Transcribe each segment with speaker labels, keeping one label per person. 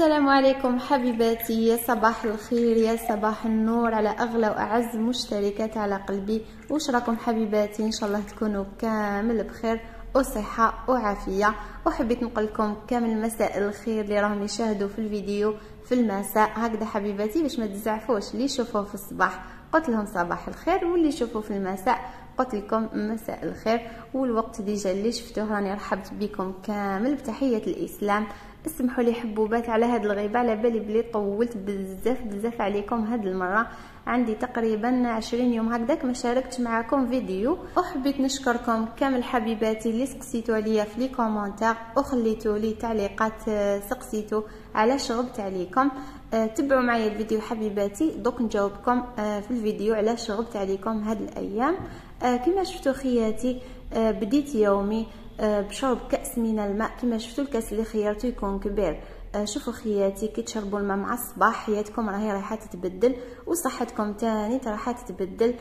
Speaker 1: السلام عليكم حبيباتي. يا صباح الخير يا صباح النور على أغلى وأعز مشتركات على قلبي. واش راكم حبيباتي؟ إن شاء الله تكونوا كامل بخير وصحة وعافية. وحبيت نقول لكم كامل مساء الخير اللي راهم يشاهدوا في الفيديو في المساء. هكذا حبيباتي باش ما تزعفوش. اللي يشوفوا في الصباح قلت لهم صباح الخير. واللي يشوفوا في المساء قلت لكم مساء الخير. والوقت ديجا اللي شفتوه راني رحبت بكم كامل بتحية الإسلام. اسمحوا لي حبوبات على هاد الغيبة على بالي بلي طولت بزاف بزاف عليكم هاد المرة. عندي تقريبا عشرين يوم هكذاك ما شاركت معكم فيديو. وحبيت نشكركم كامل حبيباتي اللي سقسيتوا عليا في les commentaires وخليتوا لي تعليقات آه، سقسيتوا على شا غبت عليكم. آه، تبعوا معايا الفيديو حبيباتي دوك نجاوبكم آه، في الفيديو على شا غبت عليكم هاد الأيام. كما شفتوا خياتي بديت يومي بشرب كأس من الماء كما شفتوا الكأس اللي خيرته يكون كبير. آه، شوفوا خياتي كي تشربوا الماء مع الصباح حياتكم راهي رايحه تتبدل وصحتكم تاني رايحه تتبدل.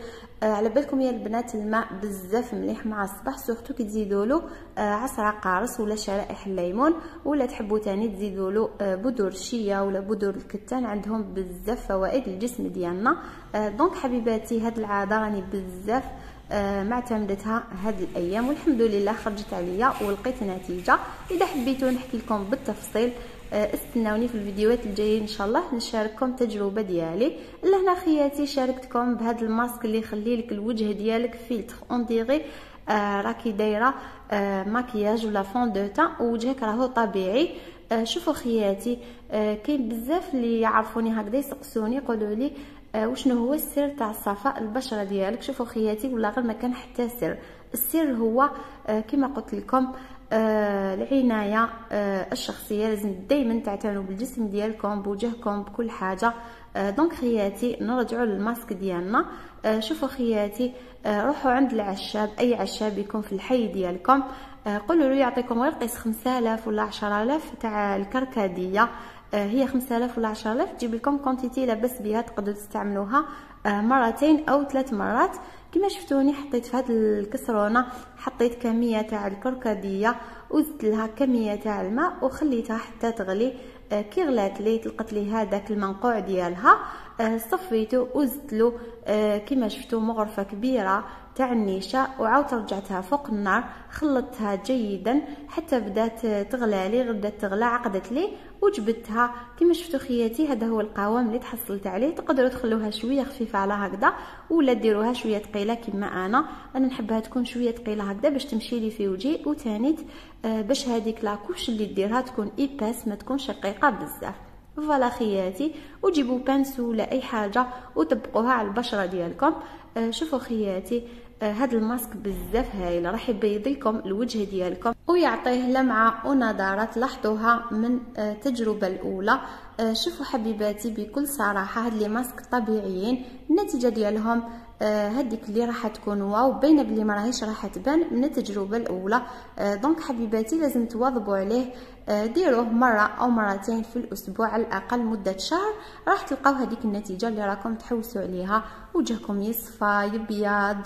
Speaker 1: آه على بالكم يا البنات الماء بزاف مليح مع الصباح surtout كي تزيدوا له عصرة قارص ولا شرائح الليمون ولا تحبوا تاني تزيدوا له بذور الشيا ولا بذور الكتان عندهم بزاف فوائد للجسم ديالنا. donc حبيباتي هاد العاده راني بزاف ما اعتمدتها هاد الأيام والحمد لله خرجت عليا ولقيت نتيجة. إذا حبيتوا نحكي لكم بالتفصيل آه، استناوني في الفيديوهات الجايين إن شاء الله نشارككم التجربة ديالي. لهنا خياتي شاركتكم بهذا الماسك اللي يخلي لك الوجه ديالك filtre on dirait آه راكي دايرة آه ماكياج ولا fond de teint ووجهك راهو طبيعي. آه شوفوا خياتي آه كاين بزاف اللي يعرفوني هكذا يسقسوني يقولوا لي آه وشنو هو السر تاع صفاء البشرة ديالك؟ شوفوا خياتي ولا غير ما كان حتى سر. السر هو آه كما قلت لكم آه العناية آه الشخصية. لازم دائما تعتنوا بالجسم ديالكم بوجهكم بكل حاجة. donc خياتي نرجعوا للماسك ديالنا. شوفوا خياتي روحوا عند العشاب. أي عشاب يكون في الحي ديالكم؟ قولوا له يعطيكم غير قيس 5000 ولا 10000 تاع الكركدية. هي 5000 ولا 10000 تجيب لكم كونتيتي لاباس بها تقدروا تستعملوها آه، مرتين أو ثلاث مرات. كما شفتوني حطيت في هذه الكسرونة حطيت كمية تاع الكركدية وزدت لها كمية تاع الماء وخليتها حتى تغلي. آه، كي غلات لي طلقت لي هذاك المنقوع ديالها. صفيته وزدت له كما شفتوا مغرفة كبيرة تاع النشا وعاودت رجعتها فوق النار خلطتها جيدا حتى بدات تغلى لي بدات تغلى عقدت لي وجبدتها كما شفتوا خياتي هذا هو القوام اللي تحصلت عليه. تقدروا تخلوها شوية خفيفة على هكذا ولا ديروها شوية ثقيلة كما أنا. أنا نحبها تكون شوية ثقيلة هكذا باش تمشي لي في وجهي. وثانيت آه، باش هذيك la couche اللي ديرها تكون épaisse ما تكونش رقيقه بزاف. voilà خياتي وجيبوا pinceau ولا اي حاجة وطبقوها على البشرة ديالكم. آه، شوفوا خياتي. هذا الماسك بزاف هايل راح يبيض لكم الوجه ديالكم ويعطيه لمعة ونضارة. تلاحظوها من التجربة آه، الأولى. آه، شوفوا حبيباتي بكل صراحة هاد les masques طبيعيين. النتيجة ديالهم هذيك اللي راح تكون waouh. باينه بلي ما راهيش راح تبان من التجربة الأولى. donc حبيباتي لازم تواظبوا عليه. ديروه مرة أو مرتين في الأسبوع على الأقل مدة شهر راح تلقاو هذيك النتيجة اللي راكم تحوسوا عليها. وجهكم يصفى يبيض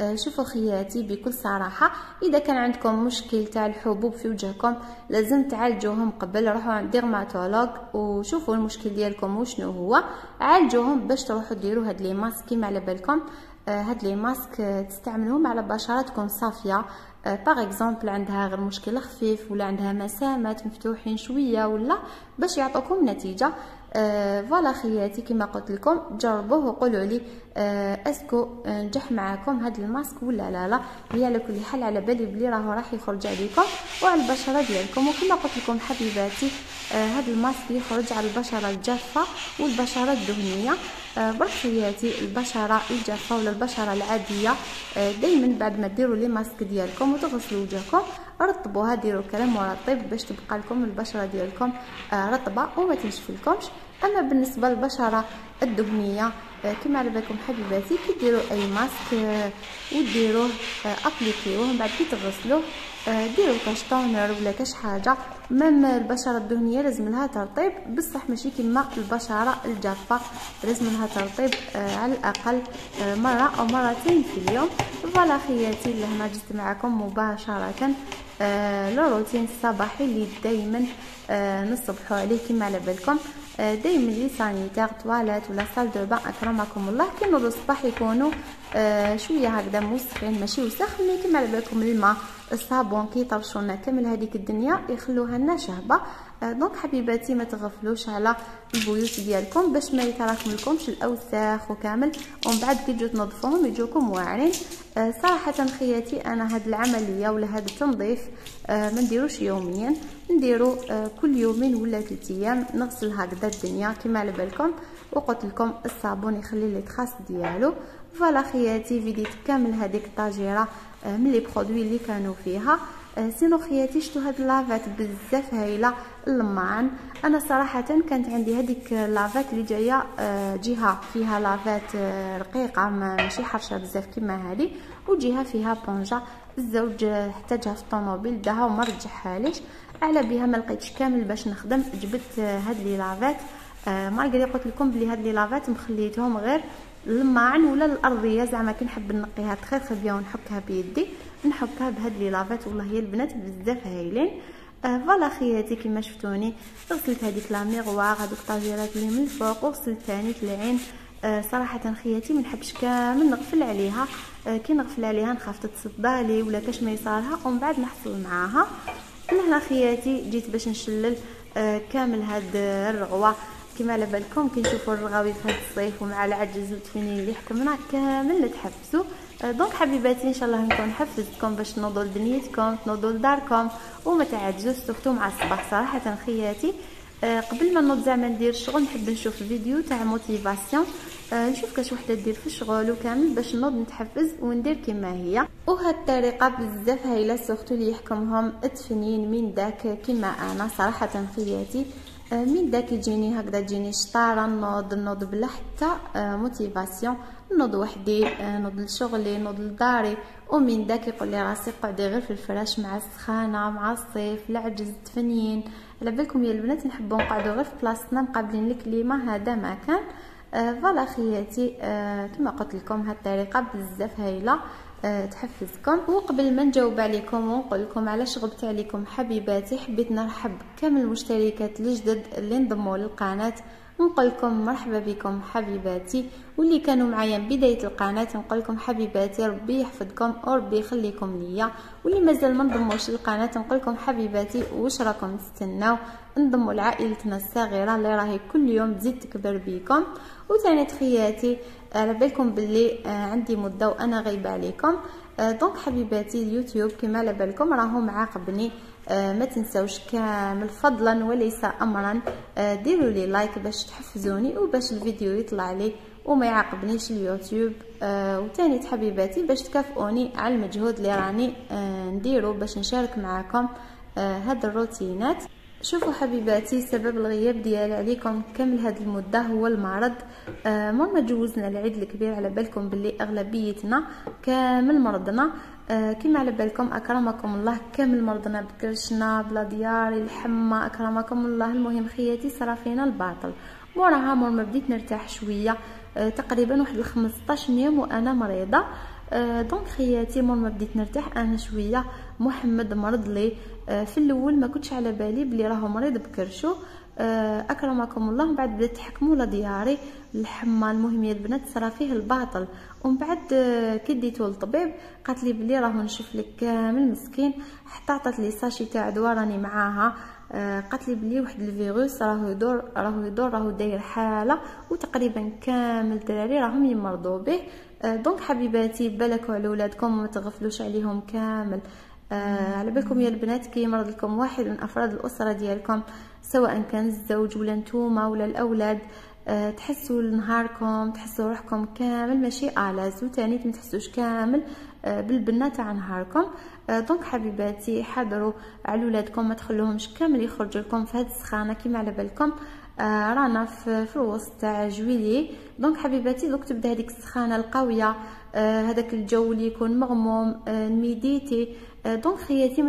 Speaker 1: آه، شوفوا خياتي بكل صراحة. إذا كان عندكم مشكل تاع الحبوب في وجهكم لازم تعالجوهم قبل روحوا عند dermatologue وشوفوا المشكل ديالكم وشنو هو. عالجوهم باش تروحوا ديروا هاد les masques. كيما على بالكم آه، هاد les masques آه، تستعملوهم على بشرتكم صافية. par exemple عندها غير مشكل خفيف ولا عندها مسامات مفتوحين شوية ولا باش يعطوكم نتيجة. آه voilà خياتي كما قلت لكم جربوه وقولوا لي آه est-ce que نجح معاكم هذا الماسك ولا لا؟ لا هي على كل حال على بالي بلي راهو راح يخرج عليكم وعلى البشرة ديالكم. وكما قلت لكم حبيباتي آه هذا الماسك يخرج على البشرة الجافة والبشرة الدهنية. برك خياتي البشرة الجافه ولا البشرة العادية آه دائما بعد ما ديروا les masques ديالكم وتغسلوا وجهكم رطبوها ديروا كريم مرطب باش تبقى لكم البشرة ديالكم آه رطبة وما تنشفلكمش. أما بالنسبة للبشرة الدهنية آه كما على بالكم حبيباتي كي ديروا أي ماسك وديروه أبليكيوه من بعد كي تغسلوه ديروا كاش toner ولا كاش حاجة même البشرة الدهنية لازم لها ترطيب. بصح ماشي كيما البشرة الجافة لازم لها ترطيب آه على الأقل آه مرة أو مرتين في اليوم. voilà خياتي لهنا جيت معكم مباشرة آه le routine الصباحي اللي دائما آه نصبحوا عليه كما على بالكم. آه دائما les sanitaires toilettes ولا salle de bain أكرمكم الله. كي نوضوا الصباح يكونوا آه شوية هكذا موسخين ماشي وسخ mais كما على بالكم الماء. الصابون كي يطرشوا لنا كامل هذيك الدنيا يخلوها لنا شهبة. donc حبيباتي ما تغفلوش على البيوت ديالكم باش ما يتراكم لكمش الأوساخ وكامل. ومن بعد كي تجوا تنظفوهم يجوكم واعرين. صراحة خياتي أنا هاد العملية ولا هاد التنظيف ما نديروش يوميا. نديرو كل يومين ولا ثلاث أيام نغسل هكذا الدنيا كما على بالكم. وقلت لكم الصابون يخلي les traces ديالو. voilà خياتي فيديت كامل هذيك الطاجيره من les produits اللي كانوا فيها. sinon خياتي شتو هاد lavette بزاف هايلة اللمعان أنا صراحة كانت عندي هذيك lavette اللي جاية جهة فيها lavette رقيقة ماشي حرشة بزاف كيما هذه وجهة فيها بونجا. الزوج احتاجها في الطوموبيل داها وما رجعها ليش. على بها ما لقيتش كامل باش نخدم جبت هاد les lavettes. malgré قلت لكم بلي هاد les lavettes مخليتهم غير الماعن ولا الأرضية؟ زعما كي نحب نقيها très bien ونحكها بيدي. نحكها بهاد les lavettes والله هي البنات بزاف هايلين. آه voilà خياتي كما شفتوني. غسلت هذيك la miroir هذوك الطاجيرات اللي من الفوق. وغسلت ثاني العين آه صراحة خياتي ما نحبش كامل نغفل عليها. آه كي نغفل عليها نخاف تتصدالي ولا كاش ما يصالها ومن بعد نحصل معاها. لهنا خياتي جيت باش نشلل آه كامل هاد الرغوة. كما على بالكم كي نشوفوا الرغاوي في هذا الصيف ومع العجز والتفنين اللي يحكمنا كامل نتحفزوا donc حبيباتي إن شاء الله نكون حفزتكم باش تنوضوا لدنيتكم تنوضوا لداركم وما تعجزوش surtout مع الصباح صراحة خياتي. قبل ما نوض زعما ندير الشغل نحب نشوف فيديو تاع motivation نشوف كاش وحدة دير في الشغل وكامل باش نوض نتحفز وندير كما هي. وهاد الطريقة بزاف هايلة surtout اللي يحكمهم التفنين من داك كما أنا صراحة خياتي. من داك يجيني هكذا تجيني شطارة نوض نوض بلا حتى motivation نوض وحدي نوض لشغلي نوض لداري. ومن داك يقول لي راسي قعدي غير في الفراش مع السخانة مع الصيف العجز تفنين. على بالكم يا البنات نحبوا نقعدوا غير في بلاصتنا مقابلين الكليمه هذا ما كان. فوالا خياتي آه كما قلت لكم هاد الطريقة بزاف هايلة. آه تحفزكم. وقبل ما نجاوب عليكم ونقول لكم علاش غبت عليكم حبيباتي حبيت نرحب كامل المشتركات الجدد اللي انضموا للقناة. نقول لكم مرحبا بكم حبيباتي. واللي كانوا معايا من بداية القناة نقول لكم حبيباتي ربي يحفظكم وربي يخليكم ليا. واللي مازال ما انضموش للقناة نقول لكم حبيباتي واش راكم تستناو؟ انضموا لعائلتنا الصغيرة اللي راهي كل يوم تزيد تكبر بيكم. وثاني تخياتي على بالكم باللي عندي مدة وأنا غايبة عليكم. دونك حبيباتي اليوتيوب كما على بالكم راهو معاقبني. ما تنساوش كامل فضلا وليس امرا ديروا لي like باش تحفزوني وباش الفيديو يطلع لي وما يعاقبنيش اليوتيوب. آه وتاني حبيباتي باش تكافئوني على المجهود اللي راني آه نديرو باش نشارك معاكم آه هاد الروتينات. شوفوا حبيباتي سبب الغياب ديالي عليكم كامل هاد المدة هو المرض. آه ما جوزنا العيد الكبير على بالكم باللي أغلبيتنا كامل مرضنا. آه كما على بالكم أكرمكم الله كامل مرضنا بكرشنا ب la diarrhée الحمى أكرمكم الله. المهم خياتي صرا فينا الباطل. موراها مور ما بديت نرتاح شوية. آه تقريبا واحد 15 يوم وأنا مريضة. آه donc خياتي مور ما بديت نرتاح أنا شوية. محمد مرض لي آه في الأول ما كنتش على بالي بلي راهو مريض بكرشو. آه أكرمكم الله من بعد بدات تحكموا la diarrhée الحمى المهم يا البنات صرا فيه الباطل. ومن بعد كي ديتو للطبيب قالت لي بلي راهو نشوف لك كامل مسكين. حتى عطات لي sachet تاع دواء راني معاها. آه قالت لي بلي واحد الفيروس راهو يدور راهو يدور راهو داير حالة. وتقريبا كامل الدراري راهم يمرضوا به. آه donc حبيباتي بالكوا على ولادكم وما تغفلوش عليهم كامل. آه على بالكم يا البنات كي يمرض لكم واحد من أفراد الأسرة ديالكم سواء كان الزوج ولا نتوما ولا الأولاد أه تحسوا لنهاركم تحسوا روحكم كامل ماشي à l'aise وتاني ما تحسوش كامل أه بالبنة تاع نهاركم. أه donc حبيباتي حضروا على ولادكم ما تخلوهمش كامل يخرجوا لكم في هذه السخانة كيما على بالكم. آه رانا في, في الوسط تاع juillet. donc حبيباتي دوك تبدا هذيك السخانة القوية آه الجو اللي يكون مغموم آه l'humidité آه donc خياتي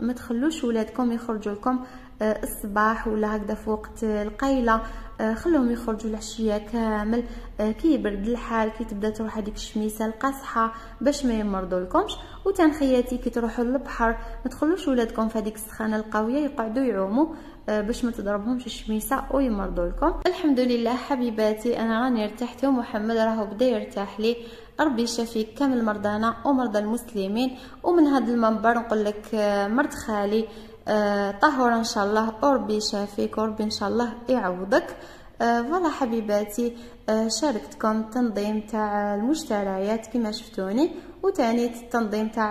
Speaker 1: ما تخلوش ولادكم يخرجوا لكم الصباح ولا هكذا في وقت القيله خلوهم يخرجوا العشية كامل كي يبرد الحال كي تبدأ تروح هذيك الشميسة القاصحة باش ما يمرضوا لكمش وتان خياتي كي تروحوا للبحر ما تخلوش ولادكم في هذيك السخانة القوية يقعدوا يعوموا باش ما تضربهمش الشميسة ويمرضوا لكم الحمد لله حبيباتي أنا راني ارتحت ومحمد راهو بدا يرتاح لي. ربي يشافيك كامل مرضانا ومرضى المسلمين. ومن هذا المنبر نقول لك مرت خالي. طهور إن شاء الله وربي يشافيك وربي إن شاء الله يعوضك. فوالا حبيباتي شاركتكم تنظيم تاع المشتريات كما شفتوني. وتاني التنظيم تاع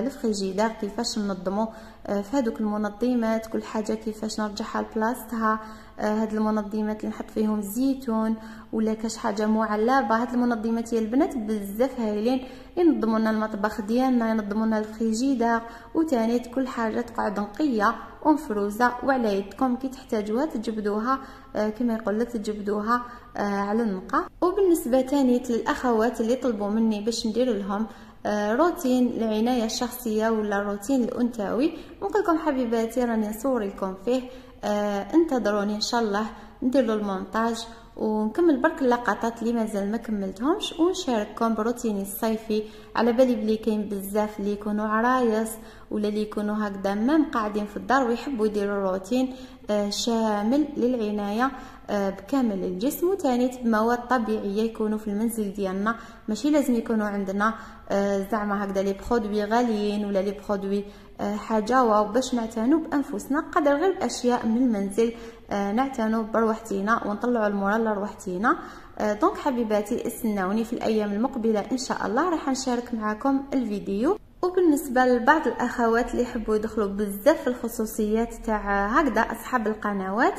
Speaker 1: الفريجيدار كيفاش ننظمو في هذوك المنظمات كل حاجة كيفاش نرجعها لبلاصتها هاد المنظمات اللي نحط فيهم الزيتون ولا كاش حاجة معلبة هاد المنظمات هي البنات بزاف هايلين ينظموا لنا المطبخ ديالنا ينظموا لنا الفريجيدار وتاني كل حاجة تقعد نقية. ومفروزه وعلى يدكم كي تحتاجوها تجبدوها كما يقول لك تجبدوها على النقا وبالنسبة تاني للأخوات اللي طلبوا مني باش ندير لهم روتين العناية الشخصية ولا روتين الأنثوي. نقول لكم حبيباتي راني نصور لكم فيه. انتظروني إن شاء الله ندير له المونتاج ونكمل برك اللقطات اللي مازال ما كملتهمش ونشارككم بروتيني الصيفي. على بالي بلي كاين بزاف اللي يكونوا عرايس ولا اللي يكونوا هكذا مام قاعدين في الدار ويحبوا يديروا روتين شامل للعناية بكامل الجسم. وثاني بمواد طبيعيه يكونوا في المنزل ديالنا. ماشي لازم يكونوا عندنا زعما هكذا les produits غاليين ولا les produits حاجة wow باش نعتنوا بأنفسنا. قدر غير باشياء من المنزل نعتنوا بروحتينا ونطلعوا ال moral لروحتينا. donc حبيباتي استناوني في الأيام المقبلة إن شاء الله. راح نشارك معكم الفيديو. وبالنسبة لبعض الأخوات اللي يحبوا يدخلوا بزاف الخصوصيات تاع هكذا أصحاب القنوات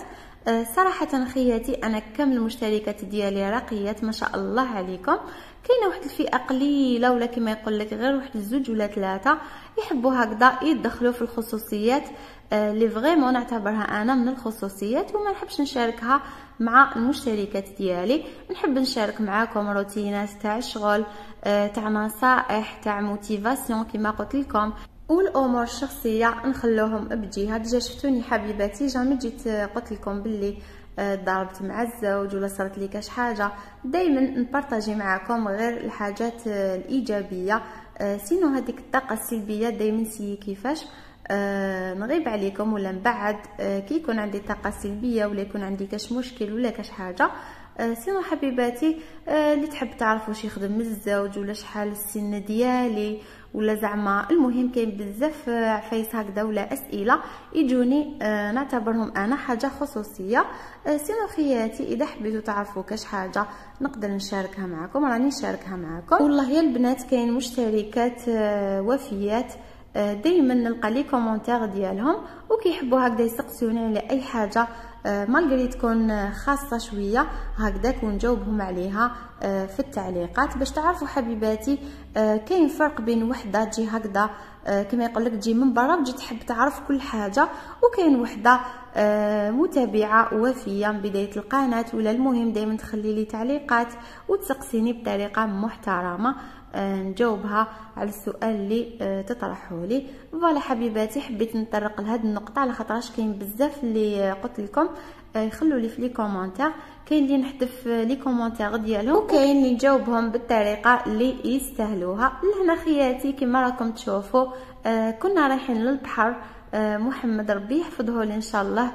Speaker 1: صراحة خياتي أنا كامل المشتركات ديالي راقيات ما شاء الله عليكم. كاينة واحد الفئة قليلة ولا كما يقول لك غير واحد الزوج ولا ثلاثة يحبوا هكذا يدخلوا في الخصوصيات اللي vraiment نعتبرها أنا من الخصوصيات وما نحبش نشاركها مع المشتركات ديالي. نحب نشارك معاكم روتينات تاع الشغل تاع نصائح تاع motivation كما قلت لكم. والأمور الشخصية نخلوهم بجهة. déjà شفتوني حبيباتي jamais جيت قلت لكم باللي ضربت مع الزوج ولا صارت لي كاش حاجة. دائما ن partager معكم غير الحاجات الإيجابية. sinon هذيك الطاقة السلبية دائما c'est كيفاش؟ آه نغيب عليكم ولا نبعد آه كي يكون عندي طاقة سلبية ولا يكون عندي كاش مشكل ولا كاش حاجة. آه sinon حبيباتي آه اللي تحب تعرف واش يخدم الزوج ولا شحال السن ديالي. ولا زعما. المهم كاين بزاف عفايس هكذا ولا أسئلة يجوني آه نعتبرهم أنا حاجة خصوصية. آه sinon خياتي إذا حبيتوا تعرفوا كاش حاجة نقدر نشاركها معكم راني نشاركها معكم. والله يا البنات كاين مشتركات آه وفيات دائما نلقى les commentaires ديالهم وكيحبوا هكذا يسقسوني على أي حاجة malgré تكون خاصة شوية هكذاك ونجاوبهم عليها في التعليقات باش تعرفوا حبيباتي كاين فرق بين وحدة تجي هكذا كما يقول لك تجي من برا تجي تحب تعرف كل حاجة وكاين وحدة متابعة وفيه من بداية القناة. ولا المهم دائما تخلي لي تعليقات وتسقسيني بطريقة محترمة. نجاوبها على السؤال اللي تطرحوا لي. voilà حبيباتي حبيت نطرق لهاد النقطة على خاطرش كاين بزاف اللي قلت لكم. يخلوا لي في les commentaires. كاين اللي نحذف les commentaires ديالهم وكاين اللي نجاوبهم بالطريقة اللي يستاهلوها. لهنا خياتي كما راكم تشوفوا كنا رايحين للبحر. محمد ربي يحفظه لي إن شاء الله.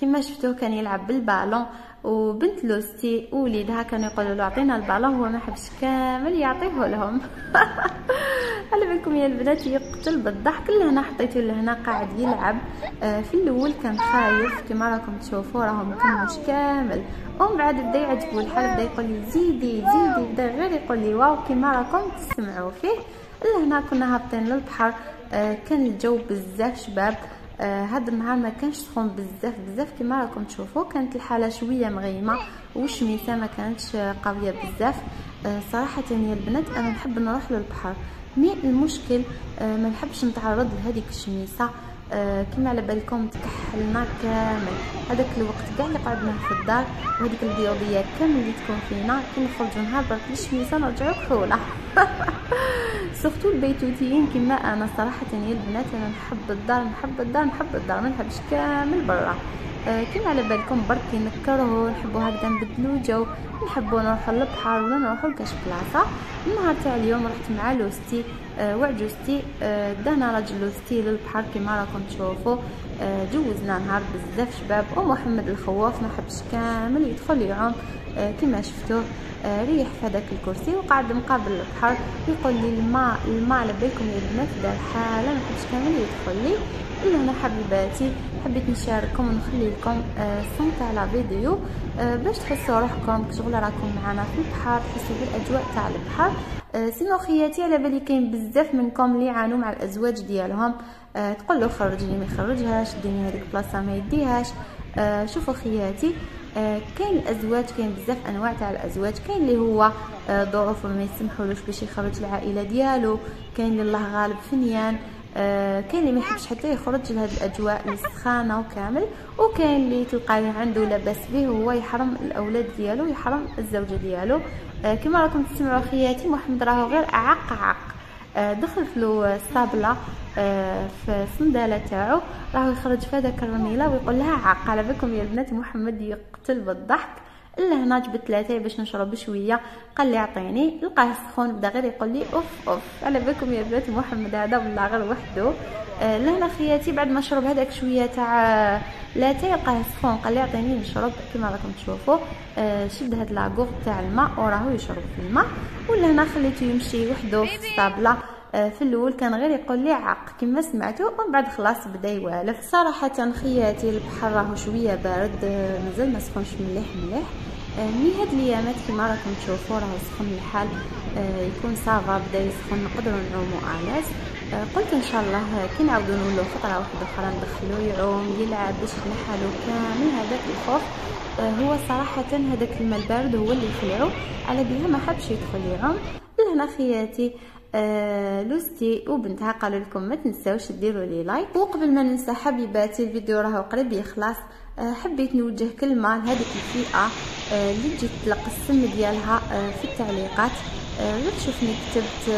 Speaker 1: كما شفتوه كان يلعب بالبالون وبنت لوستي ووليدها كانوا يقولوا له عطينا البالون هو ما حبش كامل يعطيه لهم. على بالكم يا البنات يقتل بالضحك لهنا حطيته لهنا قاعد يلعب. في الأول كان خايف كما راكم تشوفوا راه مكمش كامل. ومن بعد بدا يعجبو الحال بدا يقول لي زيدي زيدي. بدا غير يقول لي واو كما راكم تسمعوا فيه. لهنا كنا هابطين للبحر. كان الجو بزاف شباب. آه هذا النهار ما كانش سخون بزاف بزاف كما راكم تشوفوا. كانت الحالة شوية مغيمة والشميسة ما كانتش قوية بزاف. آه صراحة يا البنات أنا نحب نروح للبحر. مي المشكل آه ما نحبش نتعرض لهذيك الشميسة. آه كما على بالكم تكحلنا كامل. هذاك الوقت كاع اللي قعدنا في الدار وهذيك البيوضيه كامل اللي تكون فينا كي نخرجوا نهار برك الشميسه نرجعوا كحوله surtout البيتوتيين كما أنا صراحة يا البنات أنا نحب الدار نحب الدار نحب الدار ما نحبش كامل برا. آه كما على بالكم برك نكرهو نحبو هكذا نبدلو جو نحبو نروحو للبحر ولا نروحو لكاش بلاصة. النهار تاع اليوم رحت مع لوستي آه وعجوزتي آه دانا راجل لوستي للبحر كما راكم تشوفوا جوزنا نهار بزاف شباب. ومحمد الخواف ما حبش كامل يدخل يعوم. آه كما شفتوه آه ريح في هذاك الكرسي وقعد مقابل البحر يقول لي الماء الماء على بالكم يا البنات دار حاله ما حبش كامل يدخل لي. الا هنا حبيباتي حبيت نشارككم ونخلي لكم الصوت آه على فيديو آه باش تحسوا روحكم كشغل راكم معنا في البحر تحسوا بالأجواء تاع البحر. آه سينو خياتي على بالي كاين بزاف منكم اللي يعانوا مع الأزواج ديالهم. آه تقول له خرجني ما يخرجهاش ديني هذيك البلاصه ما يديهاش. آه شوفوا خياتي. آه كاين الأزواج كاين بزاف أنواع تاع الأزواج. كاين اللي هو ظروفه ما يسمحولوش باش يخرج العائلة ديالو. كاين اللي الله غالب فنيان. آه كاين اللي ما يحبش حتى يخرج لهاد الأجواء السخانة وكامل وكاين اللي تلقاه عنده لاباس به هو يحرم الأولاد ديالو يحرم الزوجة ديالو. آه كما راكم تسمعوا خياتي محمد راهو غير عق عق آه دخل له الصابلة آه في الصندالة تاعو راهو يخرج في هذاك الرميلة ويقول لها عق على بالكم يا البنات محمد يقتل بالضحك. لهنا جبت لاتاي باش نشرب بشوية. قال لي عطيني لقاه سخون بدا غير يقول لي أوف أوف. على بالكم يا بنات محمد. هذا والله غير وحده. آه لهنا خياتي بعد ما شرب هذاك شوية تاع لاتاي لقاه سخون قال لي عطيني نشرب. كما راكم تشوفوا. آه شد هاد la gourde تاع الماء وراهو يشرب في الماء. ولا هنا خليته يمشي وحده في الصابله في الأول كان غير يقول لي عق كما سمعتو ومن بعد خلاص بدا يوالف. صراحة خياتي البحر راهو شوية بارد مازال ما سخنش مليح مليح. مي هاد الأيامات كما راكم تشوفوا راهو سخن الحال يكون صافا بدا يسخن نقدروا نعوموا الاز قلت إن شاء الله كي نعاودو نولو فترة واحدة أخرى ندخلو يعوم يلعب باش نحالو كامل. هذاك الخوف هو صراحة هذاك الماء البارد هو اللي خلعو على بها ما حبش يدخل يعوم. لهنا خياتي آه لوستي وبنتها قالوا لكم ما تنساوش ديروا لي like. وقبل ما ننسى حبيباتي الفيديو راهو قريب يخلص. آه حبيت نوجه كلمة لهذيك الفئة آه اللي تجي تلقى السم ديالها في التعليقات. غير تشوفني كتبت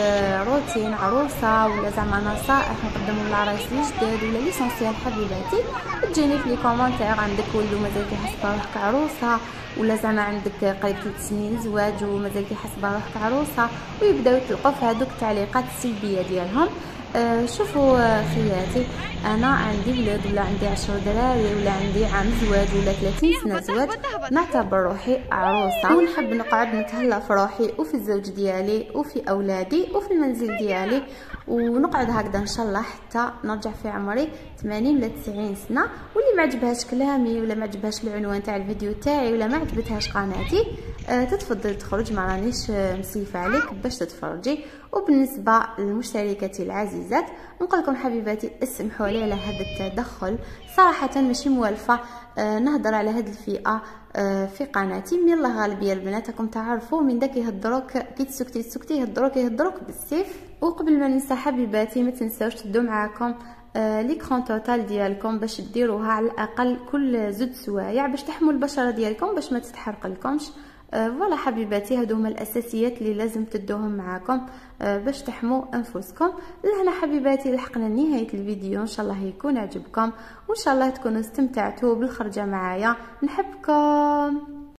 Speaker 1: روتين عروسة ولا زعما نصائح نقدم للعرايس الجداد ولا les essentiels حبيباتي. تجيني في لي كومونتير عندك ولو مازال كيحسب روحك عروسة. ولا زعما عندك قريب ثلاث سنين زواج ومازال كيحسب روحك عروسة ويبداو يطلقوا في هذوك التعليقات السلبية ديالهم. آه شوفوا خياتي أنا عندي ولاد ولا عندي عشر دراري ولا عندي عام زواج ولا 30 سنة زواج نعتبر روحي عروسة. ونحب نقعد نتهلا في روحي وفي الزوج ديالي وفي أولادي وفي المنزل ديالي. ونقعد هكذا الله حتى نرجع في عمري 80 ولا 90 سنة. واللي ما عجبهاش كلامي ولا ما عجبهاش العنوان تاع الفيديو تاعي ولا ما عجبتهاش قناتي أه تتفضل تخرج ما رانيش مسيفه عليك باش تتفرجي. وبالنسبة للمشتركات العزيزات نقول لكم حبيباتي اسمحوا لي على هذا التدخل. صراحة ماشي موالفة أه نهضر على هذه الفئة أه في قناتي. من الله غالب يا البنات راكم تعرفوا من داك يهضروك كي تسكتي تسكتي يهضروك يهضروك بالسيف. وقبل ما ننسى حبيباتي ما تنساوش تدوا معاكم آه l'écran total ديالكم باش ديروها على الأقل كل زوج سوايع باش تحموا البشرة ديالكم باش ما تتحرق لكمش آه voilà حبيباتي هادو هما الأساسيات اللي لازم تدوهم معاكم آه باش تحموا أنفسكم. لهنا حبيباتي لحقنا لنهايه الفيديو. إن شاء الله يكون عجبكم وإن شاء الله تكونوا استمتعتوا بالخرجة معايا. نحبكم!